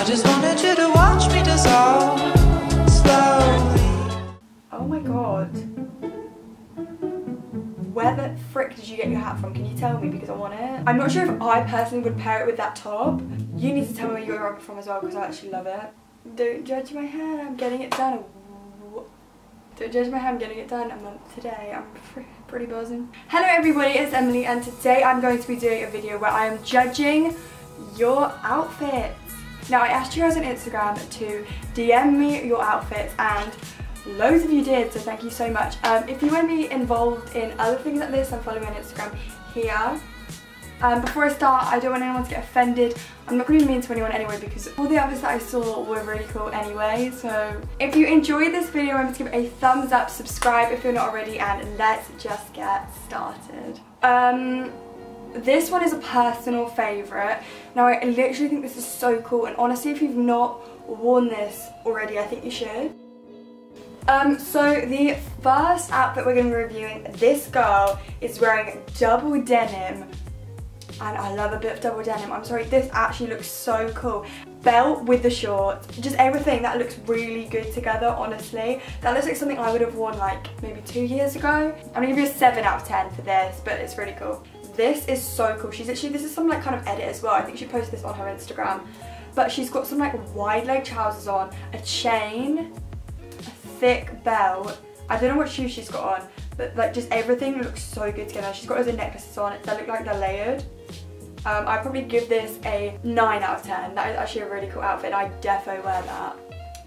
I just wanted you to watch me dissolve slowly. Oh my god. Where the frick did you get your hat from? Can you tell me because I want it? I'm not sure if I personally would pair it with that top. You need to tell me where you got it from as well because I actually love it. Don't judge my hair, I'm getting it done. Don't judge my hair, I'm getting it done a month today. I'm pretty buzzing. Hello everybody, it's Emily and today I'm going to be doing a video where I am judging your outfits. Now I asked you guys on Instagram to DM me your outfits and loads of you did, so thank you so much. Um, if you want to be involved in other things like this, then follow me on Instagram here. Um, before I start, I don't want anyone to get offended. I'm not going to be mean to anyone anyway because all the outfits that I saw were really cool anyway. So if you enjoyed this video, remember to give it a thumbs up, subscribe if you're not already, and let's just get started. Um, this one is a personal favourite. Now I literally think this is so cool and honestly if you've not worn this already I think you should. Um, so the first outfit we're going to be reviewing, this girl is wearing double denim and I love a bit of double denim. I'm sorry, this actually looks so cool. Belt with the shorts, just everything that looks really good together, honestly. That looks like something I would have worn like maybe two years ago. I'm gonna give you a 7 out of 10 for this, but it's really cool. This is so cool. She's actually, this is some like kind of edit as well. I think she posted this on her Instagram. But she's got some like wide leg trousers on, a chain, a thick belt. I don't know what shoes she's got on, but like just everything looks so good together. She's got those necklaces on, they look like they're layered. Um, I'd probably give this a 9 out of 10. That is actually a really cool outfit I defo wear that.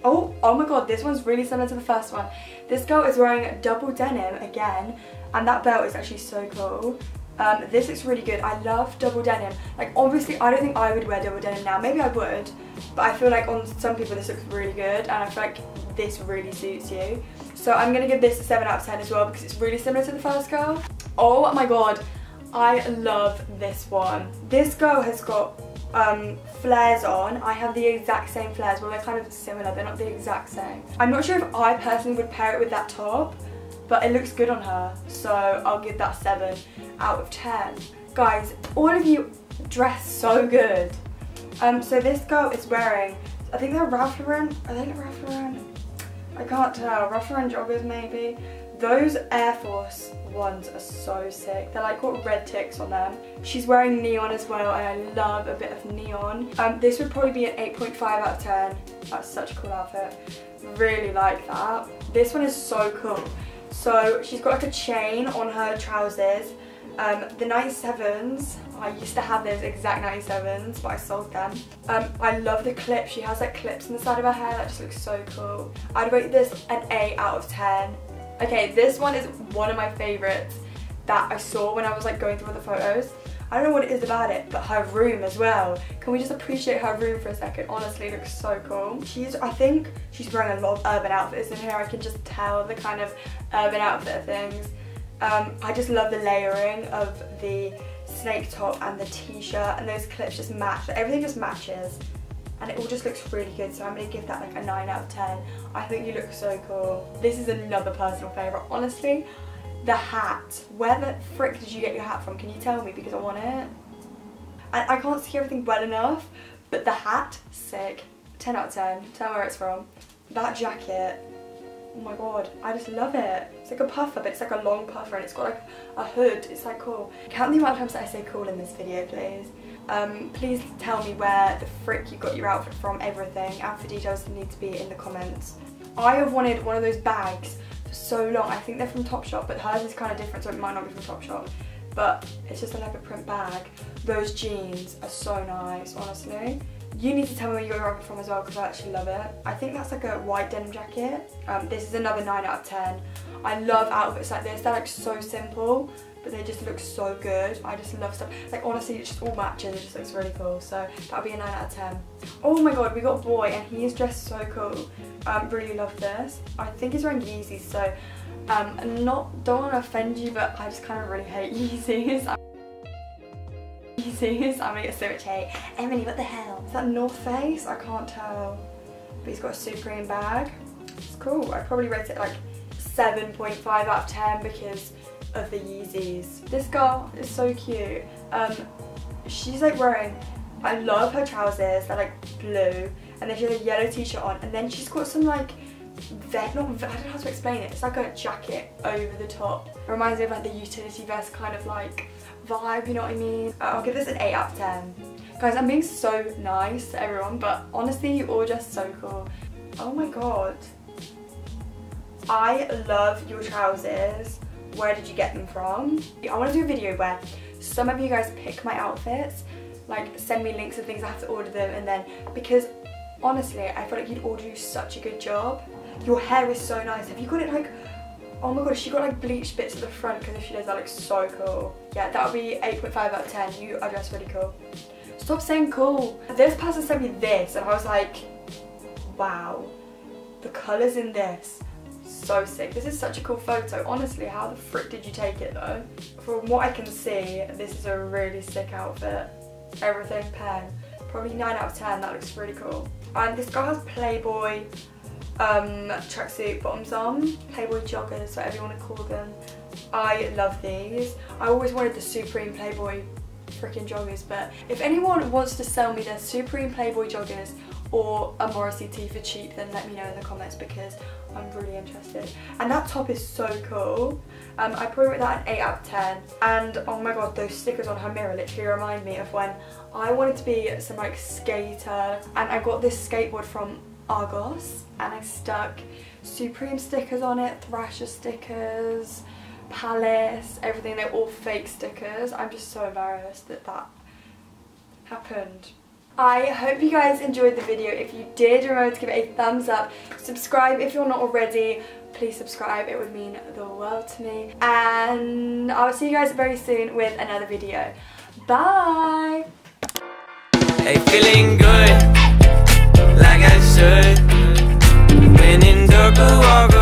Oh, oh my god, this one's really similar to the first one. This girl is wearing double denim again, and that belt is actually so cool. Um, this looks really good. I love double denim. Like obviously I don't think I would wear double denim now. Maybe I would, but I feel like on some people this looks really good and I feel like this really suits you. So I'm going to give this a 7 out of 10 as well because it's really similar to the first girl. Oh my god, I love this one. This girl has got um, flares on. I have the exact same flares. Well, they're kind of similar. They're not the exact same. I'm not sure if I personally would pair it with that top, but it looks good on her. So I'll give that 7 out of 10. Guys, all of you dress so good. Um, so this girl is wearing, I think they're Ralph Lauren. Are they Ralph Lauren? I can't tell. Ralph Lauren joggers maybe. Those Air Force ones are so sick. They're like got red ticks on them. She's wearing neon as well and I love a bit of neon. Um, this would probably be an 8.5 out of 10. That's such a cool outfit. Really like that. This one is so cool. So she's got like a chain on her trousers. Um, the 97s, I used to have those exact 97s, but I sold them. Um, I love the clip. She has like clips on the side of her hair that just looks so cool. I'd rate this an 8 out of 10. Okay, this one is one of my favorites that I saw when I was like going through all the photos. I don't know what it is about it, but her room as well. Can we just appreciate her room for a second? Honestly, looks so cool. She's, I think she's wearing a lot of urban outfits in here. I can just tell the kind of urban outfit things. Um, I just love the layering of the snake top and the t-shirt and those clips just match. Everything just matches and it all just looks really good so I'm going to give that like a 9 out of 10. I think you look so cool. This is another personal favourite. Honestly, the hat. Where the frick did you get your hat from? Can you tell me because I want it? And I can't see everything well enough but the hat, sick. 10 out of 10. Tell where it's from. That jacket, oh my god, I just love it. It's like a puffer, but it's like a long puffer and it's got like a hood. It's like cool. Count the amount of times that I say cool in this video, please. Um, please tell me where the frick you got your outfit from, everything. Outfit details need to be in the comments. I have wanted one of those bags for so long. I think they're from Topshop, but hers is kind of different, so it might not be from Topshop. But it's just a print bag. Those jeans are so nice, honestly. You need to tell me where you got your outfit from as well because I actually love it. I think that's like a white denim jacket. Um, this is another 9 out of 10. I love outfits like this. They're like so simple but they just look so good. I just love stuff. Like honestly, it just all matches. It just looks really cool. So that'll be a 9 out of 10. Oh my god, we got a boy and he is dressed so cool. Um, really love this. I think he's wearing Yeezys, so um, not don't want to offend you, but I just kind of really hate Yeezys. I'm gonna get. Emily, what the hell? Is that North Face? I can't tell. But he's got a Supreme bag. It's cool. I'd probably rate it like 7.5 out of 10 because of the Yeezys. This girl is so cute. Um, she's like wearing I love her trousers, they're like blue, and then she has a yellow t-shirt on, and then she's got some like not I don't know how to explain it. It's like a jacket over the top. It reminds me of like the utility vest kind of like vibe, you know what I mean? I'll give this an 8 out of 10. Guys, I'm being so nice to everyone, but honestly, you all just so cool. Oh my god. I love your trousers. Where did you get them from? I want to do a video where some of you guys pick my outfits, like send me links of things I have to order them, and then because honestly, I feel like you'd all do such a good job. Your hair is so nice. Have you got it like, oh my god, she got like bleached bits at the front because if she does that looks so cool. Yeah, that would be 8.5 out of 10. You are just really cool. Stop saying cool. This person sent me this and I was like, wow, the colours in this, so sick. This is such a cool photo. Honestly, how the frick did you take it though? From what I can see, this is a really sick outfit. Everything pen. Probably 9 out of 10, that looks really cool. And this guy has Playboy um, tracksuit bottoms on, Playboy joggers, whatever you want to call them. I love these. I always wanted the Supreme Playboy freaking joggers, but if anyone wants to sell me their Supreme Playboy joggers or a Morrissey tee for cheap, then let me know in the comments because I'm really interested. And that top is so cool. Um, I probably rate that an 8 out of 10. And oh my god, those stickers on her mirror literally remind me of when I wanted to be some like skater and I got this skateboard from Argos and I stuck Supreme stickers on it, Thrasher stickers, Palace, everything, they're all fake stickers. I'm just so embarrassed that that happened. I hope you guys enjoyed the video. If you did, remember to give it a thumbs up. Subscribe if you're not already. Please subscribe, it would mean the world to me. And I'll see you guys very soon with another video. Bye! Hey, feeling good. circle of